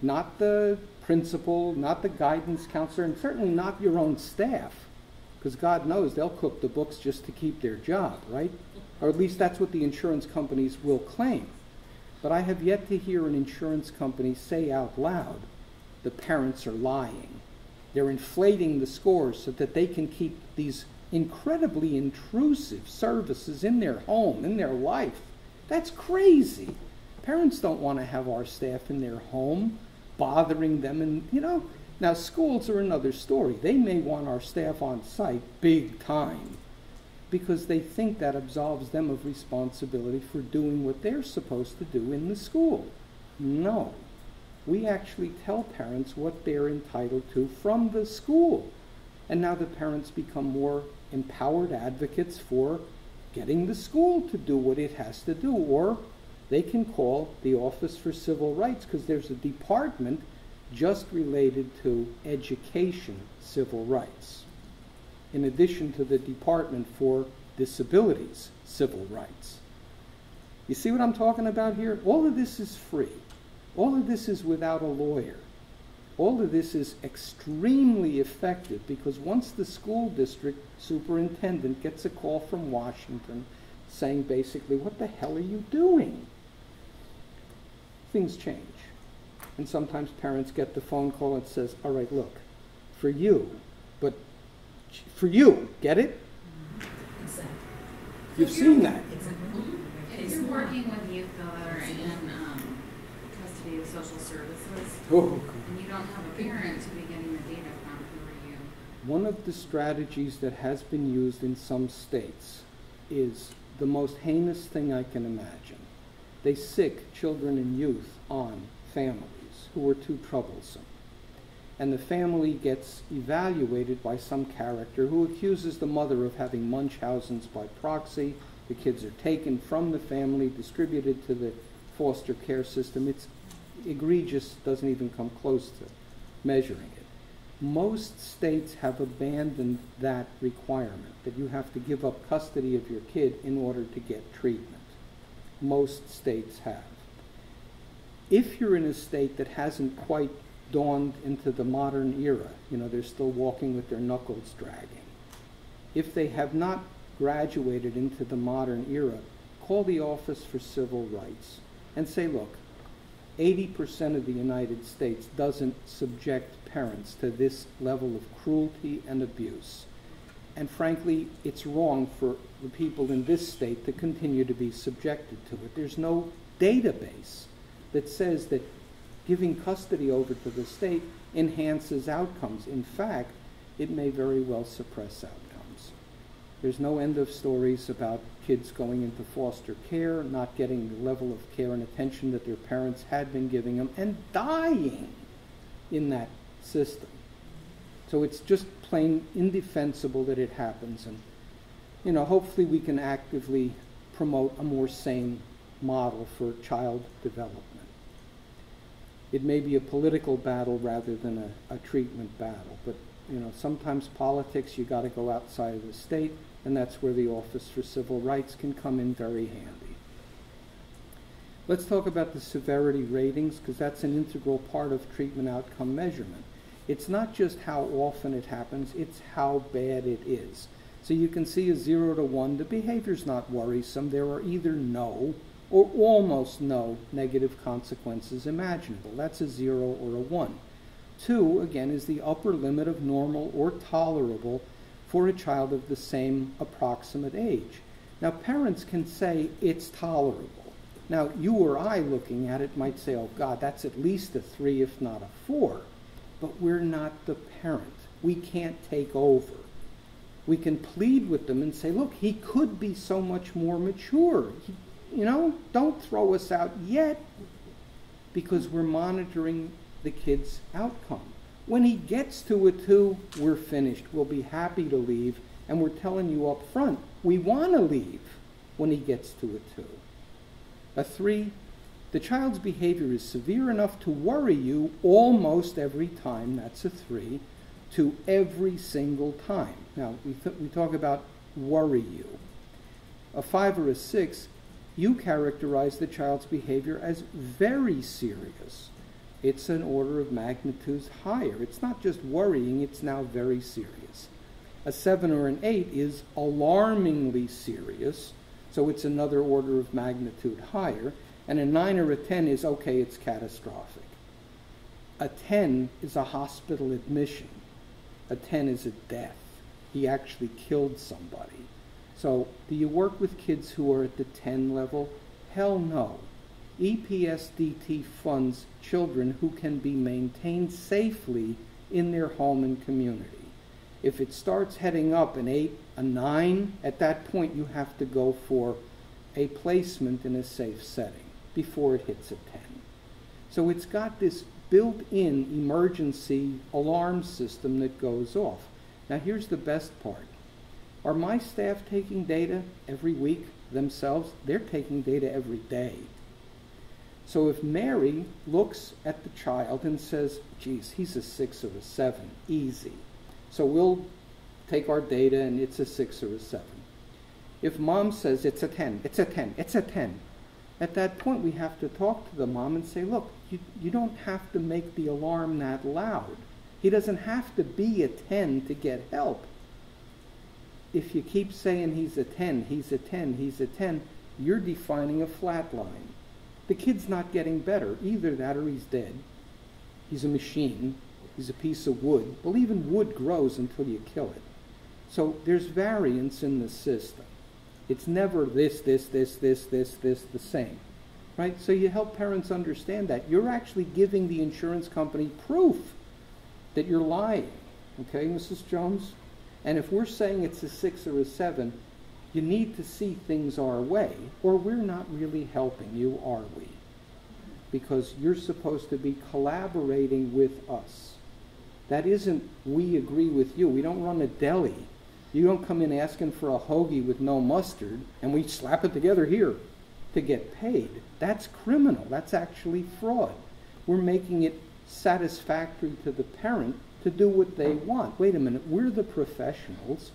not the principal, not the guidance counselor, and certainly not your own staff, because God knows they'll cook the books just to keep their job, right? Or at least that's what the insurance companies will claim. But I have yet to hear an insurance company say out loud, the parents are lying. They're inflating the scores so that they can keep these incredibly intrusive services in their home, in their life. That's crazy. Parents don't want to have our staff in their home bothering them. And, you know, now schools are another story. They may want our staff on site big time because they think that absolves them of responsibility for doing what they're supposed to do in the school. No. We actually tell parents what they're entitled to from the school. And now the parents become more empowered advocates for getting the school to do what it has to do or they can call the Office for Civil Rights because there's a department just related to education civil rights, in addition to the Department for Disabilities civil rights. You see what I'm talking about here? All of this is free. All of this is without a lawyer. All of this is extremely effective because once the school district superintendent gets a call from Washington saying basically, What the hell are you doing? things change. And sometimes parents get the phone call and says, all right, look, for you, but for you, get it? Exactly. You've seen that. Exactly. working with youth though that in, um, social services, Oh, and you don't have a parent to be getting the data from, who are you? One of the strategies that has been used in some states is the most heinous thing I can imagine. They sick children and youth on families who are too troublesome. And the family gets evaluated by some character who accuses the mother of having Munchausen's by proxy. The kids are taken from the family, distributed to the foster care system. It's egregious, doesn't even come close to measuring it. Most states have abandoned that requirement that you have to give up custody of your kid in order to get treatment. Most states have. If you're in a state that hasn't quite dawned into the modern era, you know, they're still walking with their knuckles dragging. If they have not graduated into the modern era, call the Office for Civil Rights and say, look, 80% of the United States doesn't subject parents to this level of cruelty and abuse. And frankly, it's wrong for the people in this state to continue to be subjected to it. There's no database that says that giving custody over to the state enhances outcomes. In fact, it may very well suppress outcomes. There's no end of stories about kids going into foster care, not getting the level of care and attention that their parents had been giving them, and dying in that system. So it's just plain indefensible that it happens. And, you know, hopefully we can actively promote a more sane model for child development. It may be a political battle rather than a, a treatment battle, but you know, sometimes politics you got to go outside of the state, and that's where the Office for Civil Rights can come in very handy. Let's talk about the severity ratings because that's an integral part of treatment outcome measurement. It's not just how often it happens, it's how bad it is. So you can see a 0 to 1, the behavior's not worrisome. There are either no or almost no negative consequences imaginable. That's a 0 or a 1. 2, again, is the upper limit of normal or tolerable for a child of the same approximate age. Now, parents can say it's tolerable. Now, you or I looking at it might say, oh, God, that's at least a 3, if not a 4. But we're not the parent. We can't take over. We can plead with them and say, look, he could be so much more mature. He, you know, don't throw us out yet because we're monitoring the kid's outcome. When he gets to a two, we're finished. We'll be happy to leave, and we're telling you up front, we want to leave when he gets to a two. A three, the child's behavior is severe enough to worry you almost every time, that's a three, to every single time. Now, we, we talk about worry you. A five or a six, you characterize the child's behavior as very serious. It's an order of magnitudes higher. It's not just worrying, it's now very serious. A seven or an eight is alarmingly serious, so it's another order of magnitude higher. And a nine or a ten is okay, it's catastrophic. A ten is a hospital admission. A ten is a death. He actually killed somebody. So, do you work with kids who are at the 10 level? Hell no. EPSDT funds children who can be maintained safely in their home and community. If it starts heading up an 8, a 9, at that point you have to go for a placement in a safe setting before it hits a 10. So it's got this built in emergency alarm system that goes off. Now, here's the best part are my staff taking data every week themselves? They're taking data every day. So if Mary looks at the child and says, geez, he's a six or a seven, easy. So we'll take our data and it's a six or a seven. If mom says it's a 10, it's a 10, it's a 10, at that point we have to talk to the mom and say, look, you, you don't have to make the alarm that loud. He doesn't have to be a 10 to get help if you keep saying he's a 10, he's a 10, he's a 10, you're defining a flat line. The kid's not getting better. Either that or he's dead. He's a machine. He's a piece of wood. Well, even wood grows until you kill it. So there's variance in the system. It's never this, this, this, this, this, this, the same. Right? So you help parents understand that. You're actually giving the insurance company proof that you're lying. Okay, Mrs. Jones? And if we're saying it's a six or a seven, you need to see things our way, or we're not really helping you, are we? Because you're supposed to be collaborating with us. That isn't we agree with you. We don't run a deli. You don't come in asking for a hoagie with no mustard and we slap it together here to get paid. That's criminal. That's actually fraud. We're making it satisfactory to the parent to do what they want. Wait a minute, we're the professionals.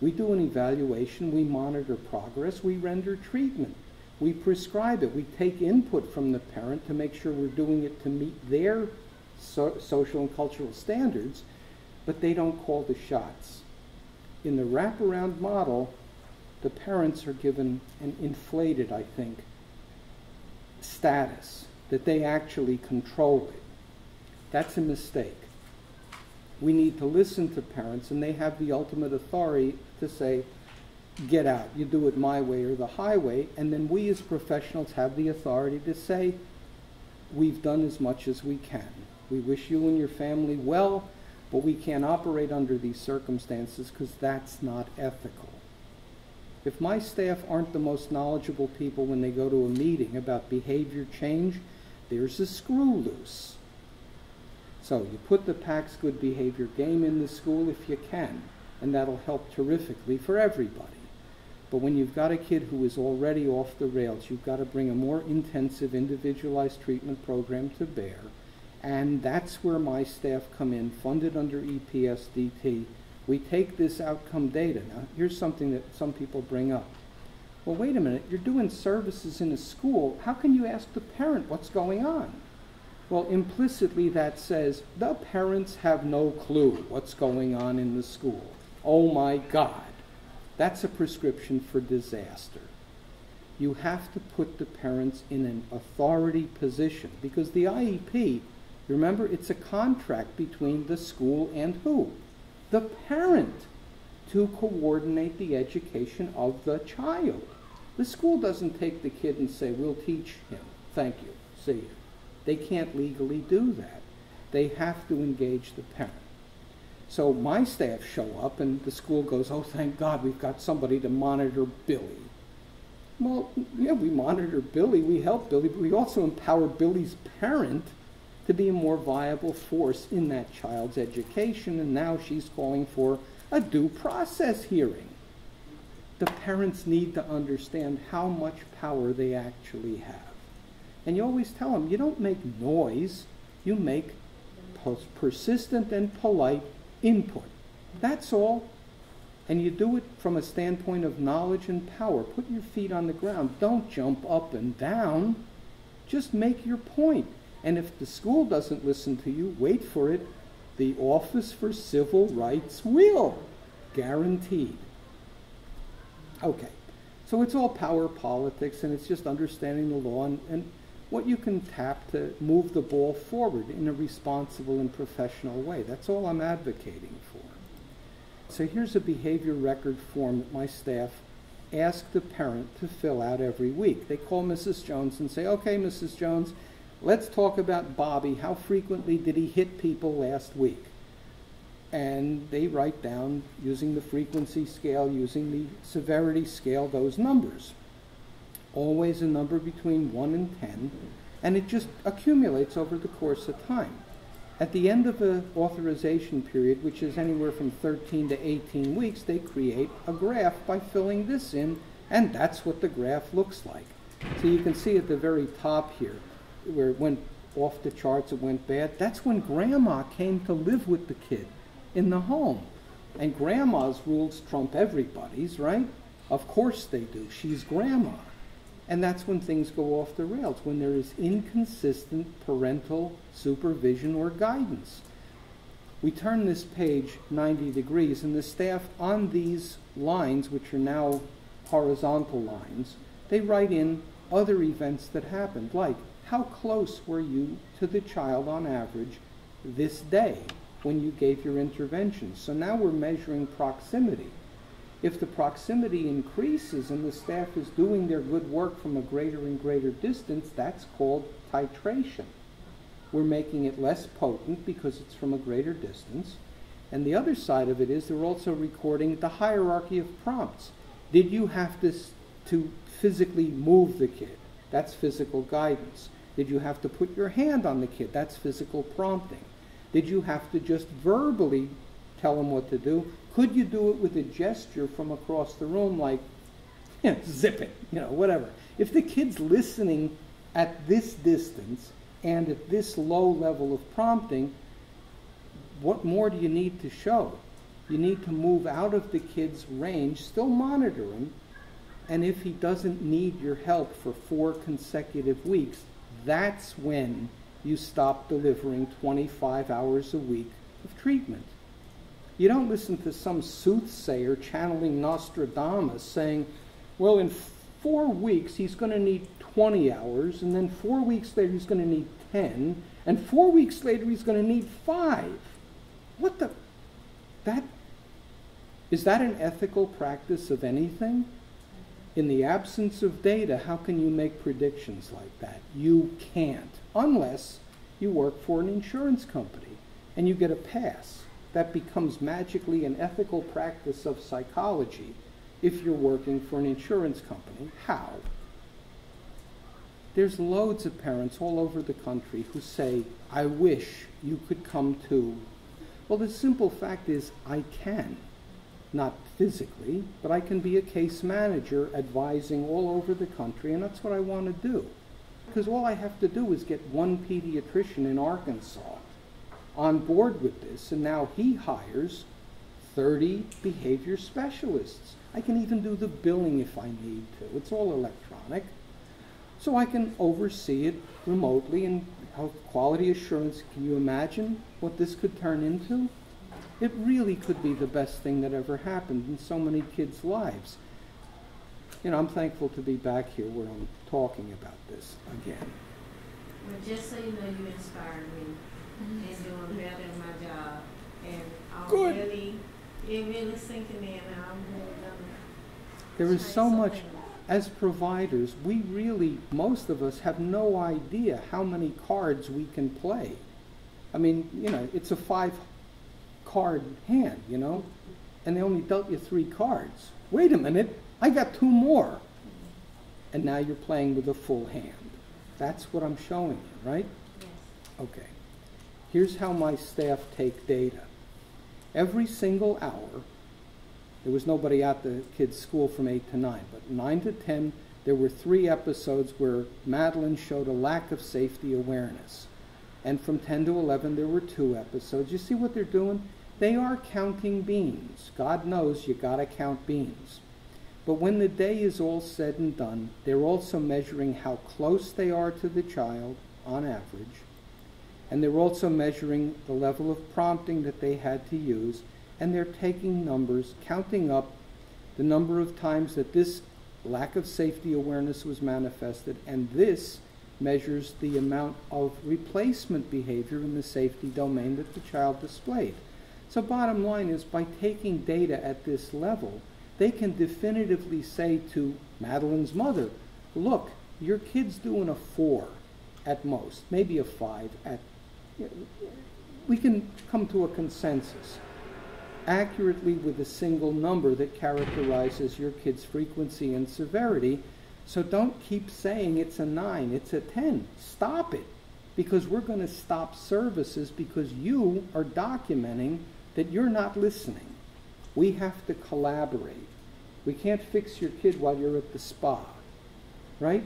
We do an evaluation, we monitor progress, we render treatment, we prescribe it, we take input from the parent to make sure we're doing it to meet their so social and cultural standards, but they don't call the shots. In the wraparound model, the parents are given an inflated, I think, status that they actually control it. That's a mistake. We need to listen to parents, and they have the ultimate authority to say, get out, you do it my way or the highway, and then we as professionals have the authority to say, we've done as much as we can. We wish you and your family well, but we can't operate under these circumstances because that's not ethical. If my staff aren't the most knowledgeable people when they go to a meeting about behavior change, there's a screw loose. So you put the PAX good behavior game in the school if you can, and that'll help terrifically for everybody. But when you've got a kid who is already off the rails, you've got to bring a more intensive individualized treatment program to bear. And that's where my staff come in, funded under EPSDT. We take this outcome data. Now, here's something that some people bring up. Well, wait a minute, you're doing services in a school. How can you ask the parent what's going on? Well, implicitly that says the parents have no clue what's going on in the school. Oh my God. That's a prescription for disaster. You have to put the parents in an authority position because the IEP, remember, it's a contract between the school and who? The parent to coordinate the education of the child. The school doesn't take the kid and say, We'll teach him. Thank you. See you. They can't legally do that. They have to engage the parent. So my staff show up and the school goes, oh, thank God we've got somebody to monitor Billy. Well, yeah, we monitor Billy, we help Billy, but we also empower Billy's parent to be a more viable force in that child's education, and now she's calling for a due process hearing. The parents need to understand how much power they actually have. And you always tell them, you don't make noise, you make persistent and polite input. That's all. And you do it from a standpoint of knowledge and power. Put your feet on the ground. Don't jump up and down. Just make your point. And if the school doesn't listen to you, wait for it. The Office for Civil Rights will. Guaranteed. Okay. So it's all power politics and it's just understanding the law and, and what you can tap to move the ball forward in a responsible and professional way. That's all I'm advocating for. So here's a behavior record form that my staff ask the parent to fill out every week. They call Mrs. Jones and say, okay, Mrs. Jones, let's talk about Bobby. How frequently did he hit people last week? And they write down, using the frequency scale, using the severity scale, those numbers always a number between 1 and 10, and it just accumulates over the course of time. At the end of an authorization period, which is anywhere from 13 to 18 weeks, they create a graph by filling this in, and that's what the graph looks like. So you can see at the very top here, where it went off the charts, it went bad. That's when grandma came to live with the kid in the home. And grandma's rules trump everybody's, right? Of course they do. She's grandma. And that's when things go off the rails, when there is inconsistent parental supervision or guidance. We turn this page 90 degrees, and the staff on these lines, which are now horizontal lines, they write in other events that happened, like how close were you to the child on average this day when you gave your intervention? So now we're measuring proximity. If the proximity increases and the staff is doing their good work from a greater and greater distance, that's called titration. We're making it less potent because it's from a greater distance. And the other side of it is they're also recording the hierarchy of prompts. Did you have to, to physically move the kid? That's physical guidance. Did you have to put your hand on the kid? That's physical prompting. Did you have to just verbally tell him what to do? Could you do it with a gesture from across the room, like, you know, zip it, you know, whatever? If the kid's listening at this distance and at this low level of prompting, what more do you need to show? You need to move out of the kid's range, still monitor him, and if he doesn't need your help for four consecutive weeks, that's when you stop delivering 25 hours a week of treatment. You don't listen to some soothsayer channeling Nostradamus saying, well, in four weeks he's going to need 20 hours, and then four weeks later he's going to need 10, and four weeks later he's going to need five. What the? That is that an ethical practice of anything? In the absence of data, how can you make predictions like that? You can't, unless you work for an insurance company and you get a pass. That becomes magically an ethical practice of psychology if you're working for an insurance company. How? There's loads of parents all over the country who say, I wish you could come too. Well, the simple fact is, I can. Not physically, but I can be a case manager advising all over the country, and that's what I want to do. Because all I have to do is get one pediatrician in Arkansas on board with this, and now he hires 30 behavior specialists. I can even do the billing if I need to. It's all electronic. So I can oversee it remotely and quality assurance. Can you imagine what this could turn into? It really could be the best thing that ever happened in so many kids' lives. You know, I'm thankful to be back here where I'm talking about this again. Well, just so you know, you inspired me Mm-hmm. in doing better in my job. And I'm Good. really, it really sinking in and I'm really gonna. There is so much, as providers, we really, most of us have no idea how many cards we can play. I mean, you know, it's a five card hand, you know, and they only dealt you three cards. Wait a minute, I got two more. And now you're playing with a full hand. That's what I'm showing you, right? Yes. Okay. Here's how my staff take data. Every single hour, there was nobody at the kids' school from 8 to 9, but 9 to 10, there were three episodes where Madeline showed a lack of safety awareness. And from 10 to 11, there were two episodes. You see what they're doing? They are counting beans. God knows you got to count beans. But when the day is all said and done, they're also measuring how close they are to the child on average. And they're also measuring the level of prompting that they had to use. And they're taking numbers, counting up the number of times that this lack of safety awareness was manifested. And this measures the amount of replacement behavior in the safety domain that the child displayed. So, bottom line is by taking data at this level, they can definitively say to Madeline's mother, look, your kid's doing a four at most, maybe a five at. We can come to a consensus accurately with a single number that characterizes your kid's frequency and severity. So don't keep saying it's a nine, it's a 10. Stop it. Because we're going to stop services because you are documenting that you're not listening. We have to collaborate. We can't fix your kid while you're at the spa, right?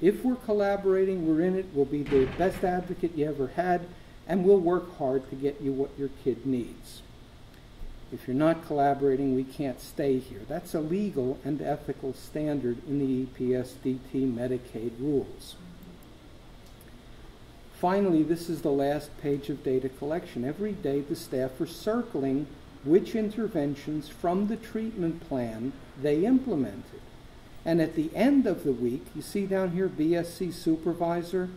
If we're collaborating, we're in it, we'll be the best advocate you ever had, and we'll work hard to get you what your kid needs. If you're not collaborating, we can't stay here. That's a legal and ethical standard in the EPSDT Medicaid rules. Finally, this is the last page of data collection. Every day, the staff are circling which interventions from the treatment plan they implemented. And at the end of the week, you see down here BSC supervisor,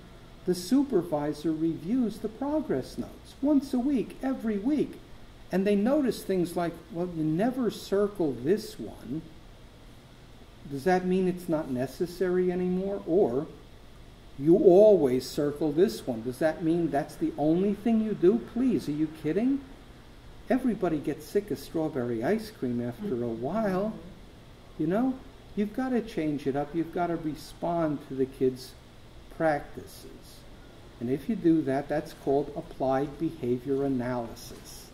the supervisor reviews the progress notes once a week, every week. And they notice things like, well, you never circle this one. Does that mean it's not necessary anymore? Or you always circle this one. Does that mean that's the only thing you do? Please, are you kidding? Everybody gets sick of strawberry ice cream after a while. You know, you've got to change it up. You've got to respond to the kids' practices. And if you do that, that's called applied behavior analysis.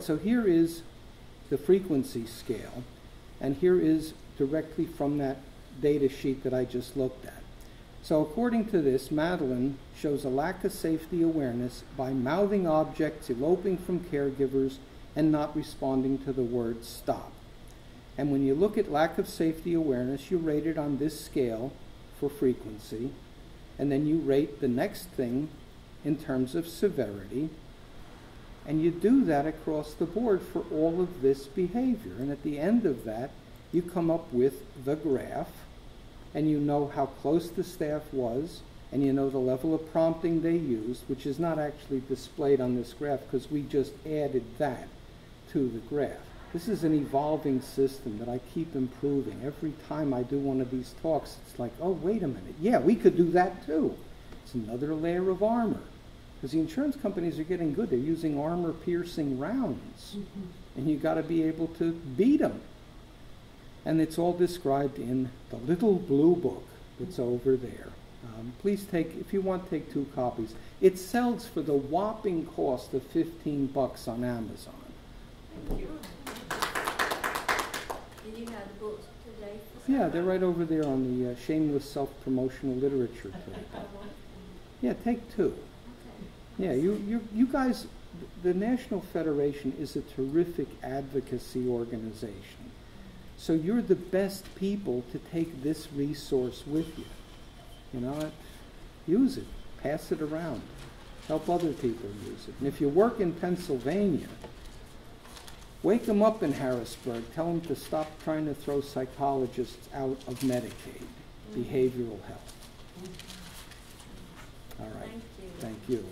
So here is the frequency scale, and here is directly from that data sheet that I just looked at. So according to this, Madeline shows a lack of safety awareness by mouthing objects, eloping from caregivers, and not responding to the word stop. And when you look at lack of safety awareness, you rate it on this scale for frequency, and then you rate the next thing in terms of severity, and you do that across the board for all of this behavior. And at the end of that, you come up with the graph, and you know how close the staff was, and you know the level of prompting they used, which is not actually displayed on this graph because we just added that to the graph. This is an evolving system that I keep improving. Every time I do one of these talks, it's like, oh, wait a minute. Yeah, we could do that too. It's another layer of armor. Because the insurance companies are getting good. They're using armor piercing rounds. And you've got to be able to beat them. And it's all described in the little blue book that's over there. Um, please take, if you want, take two copies. It sells for the whopping cost of 15 bucks on Amazon. Yeah, they're right over there on the uh, shameless self-promotional literature table. Yeah, take two. Yeah, you, you, you guys, the National Federation is a terrific advocacy organization. So you're the best people to take this resource with you. You know, use it, pass it around, help other people use it. And if you work in Pennsylvania, wake them up in Harrisburg, tell them to stop trying to throw psychologists out of Medicaid, mm-hmm. behavioral health. Mm-hmm. All right, Thank you. thank you.